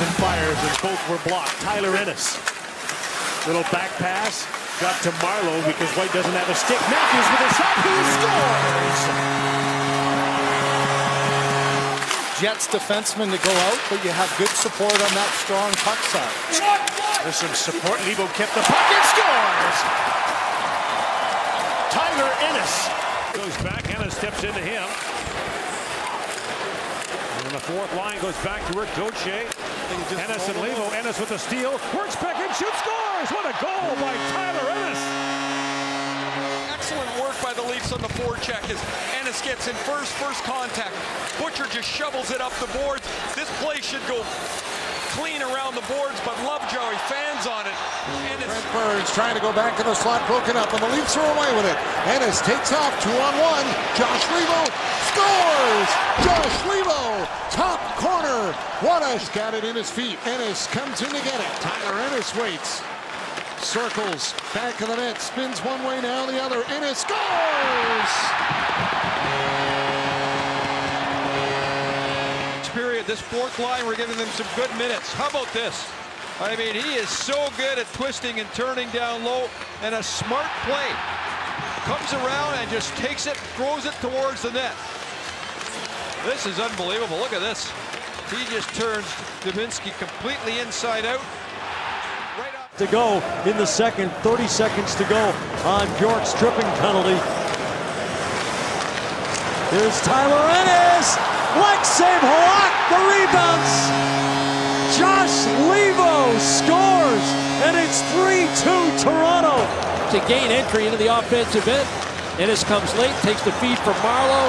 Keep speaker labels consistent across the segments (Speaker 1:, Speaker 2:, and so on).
Speaker 1: and fires, and both were blocked. Tyler Ennis. Little back pass. Got to Marleau because White doesn't have a stick. Matthews with a shot. He scores!
Speaker 2: Jets defenseman to go out, but you have good support on that strong puck side.
Speaker 1: There's some support. Leivo kept the puck and scores! Tyler Ennis goes back. Ennis steps into him. And the fourth line goes back to Rick Gauthier. Ennis and Leivo. Ennis with the steal. Works back and shoots, scores! What a goal by Tyler Ennis!
Speaker 3: Excellent work by the Leafs on the forecheck as Ennis gets in first, first contact. Butcher just shovels it up the boards. This play should go clean around the boards, but Lovejoy fans on it.
Speaker 4: Ennis. Brent Burns trying to go back to the slot, broken up, and the Leafs are away with it. Ennis takes off, two on one. Josh Leivo scores! Josh Leivo, top corner. A got it in his feet. Ennis comes in to get it. Tyler Ennis waits. Circles, back of the net, spins one way, now the other, and it scores!
Speaker 5: This fourth line, we're giving them some good minutes. How about this? I mean, he is so good at twisting and turning down low, and a smart play. Comes around and just takes it, throws it towards the net. This is unbelievable. Look at this. He just turns Dubinsky completely inside out Right up.
Speaker 6: to go in the second. 30 seconds to go on Bjork's tripping penalty. Here's Tyler Ennis. Leg save.
Speaker 7: To gain entry into the offensive end. Ennis comes late, takes the feed from Marleau.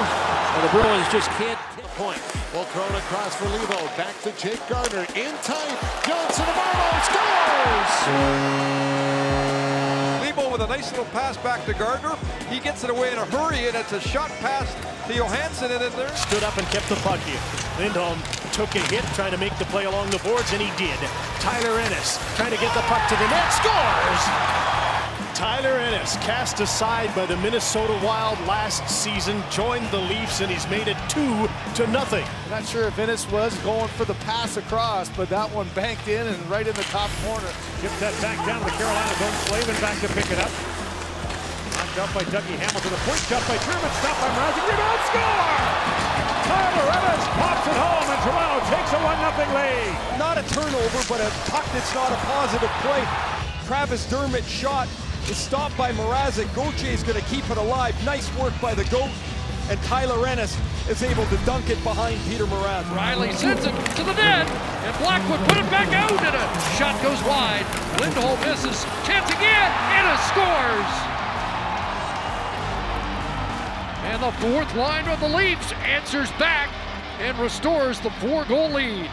Speaker 7: And the Bruins just can't hit
Speaker 4: point. Well thrown across for Leivo. Back to Jake Gardiner, In tight. Johnsson to Marleau. Scores!
Speaker 5: Leivo with a nice little pass back to Gardiner. He gets it away in a hurry, and it's a shot pass to Johansson, and in there.
Speaker 1: Stood up and kept the puck here. Lindholm took a hit, trying to make the play along the boards, and he did. Tyler Ennis trying to get the puck to the net. Scores! Tyler Ennis, cast aside by the Minnesota Wild last season, joined the Leafs, and he's made it two to nothing.
Speaker 2: Not sure if Ennis was going for the pass across, but that one banked in and right in the top corner.
Speaker 1: Give that back down to Carolina zone. Slavin back to pick it up. Knocked up by Dougie Hamilton. A point shot by Truman. Stop by Mrazek. Rebound score! Tyler Ennis pops it home, and Toronto takes a 1-0 lead.
Speaker 5: Not a turnover, but a puck that's not a positive play. Travis Dermott shot is stopped by Mrazek. Gauthier is going to keep it alive. Nice work by the GOAT. And Tyler Ennis is able to dunk it behind Peter Mrazek.
Speaker 8: Rielly sends it to the net. And Blackwood put it back out. And a shot goes wide. Lindholm misses. Chance again. and Ennis scores. And the fourth line of the Leafs answers back and restores the four-goal lead.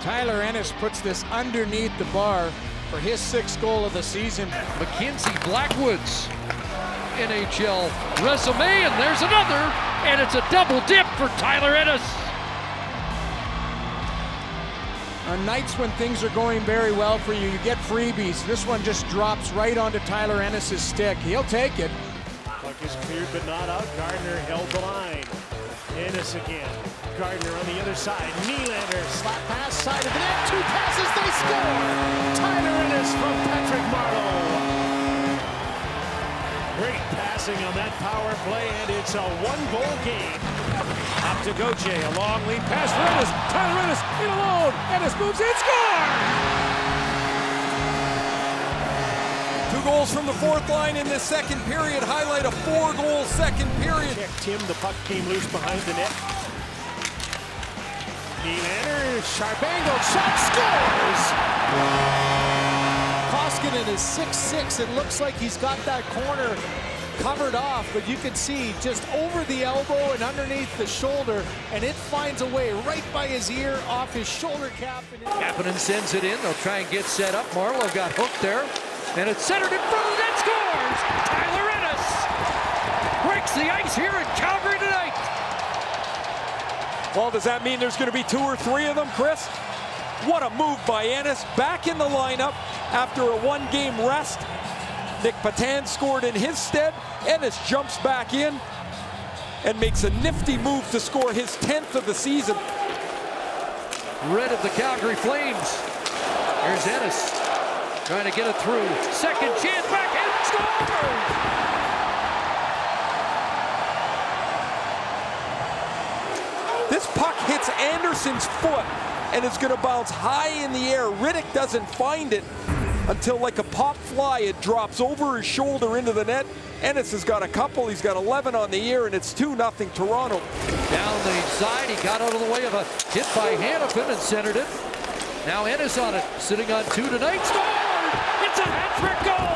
Speaker 2: Tyler Ennis puts this underneath the bar for his sixth goal of the season.
Speaker 8: Mackenzie Blackwood's NHL resume, and there's another, and it's a double dip for Tyler Ennis.
Speaker 2: On nights when things are going very well for you, you get freebies. This one just drops right onto Tyler Ennis's stick. He'll take it.
Speaker 1: Puck is cleared but not out. Gardiner held the line. Ennis again. Gardiner on the other side. Nylander, slap pass, side of the net. Two passes, they score! Tyler Ennis from Patrick Marleau. Great passing on that power play, and it's a one-goal game. Up to Gauthier, a long lead pass for Ennis. Tyler Ennis in alone. Ennis moves in, score!
Speaker 5: Two goals from the fourth line in the second period highlight a four-goal second period.
Speaker 1: Check Tim, the puck came loose behind the net. Nylander, sharp angle, shot scores!
Speaker 2: Koskinen is 6'6". It looks like he's got that corner covered off, but you can see just over the elbow and underneath the shoulder, and it finds a way right by his ear, off his shoulder cap.
Speaker 8: Kapanen sends it in. They'll try and get set up. Marleau got hooked there, and it's centered in front of the net. Scores! Tyler Ennis breaks the ice here in Calgary tonight.
Speaker 5: Well, does that mean there's going to be two or three of them, Chris? What a move by Ennis. Back in the lineup after a one-game rest. Nic Petan scored in his stead. Ennis jumps back in and makes a nifty move to score his 10th of the season.
Speaker 8: red of the Calgary Flames. Here's Ennis trying to get it through. Second chance, backhand, scores!
Speaker 3: Puck hits Anderson's foot and it's going to bounce high in the air. Rittich doesn't find it until like a pop fly, it drops over his shoulder into the net. Ennis has got a couple. He's got 11 on the year, and it's 2-0 Toronto.
Speaker 8: Down the side, he got out of the way of a hit by Hanifin and centered it. Now Ennis on it, sitting on two tonight. Scored! It's a hat-trick goal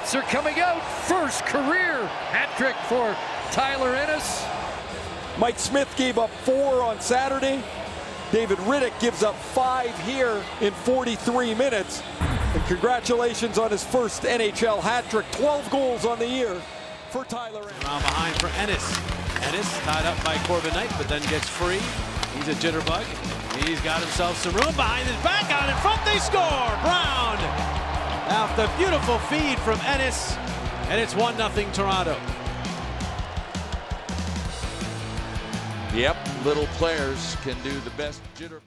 Speaker 8: Hats are coming out. First career hat-trick for Tyler Ennis.
Speaker 3: Mike Smith gave up four on Saturday. David Rittich gives up five here in 43 minutes. And congratulations on his first NHL hat trick. 12 goals on the year for Tyler Ennis.
Speaker 6: Around behind for Ennis. Ennis tied up by Corban Knight, but then gets free. He's a jitterbug. He's got himself some room behind his back. Out in front, they score. Brown after beautiful feed from Ennis, and it's 1 0 Toronto.
Speaker 9: Yep, little players can do the best jitterbug.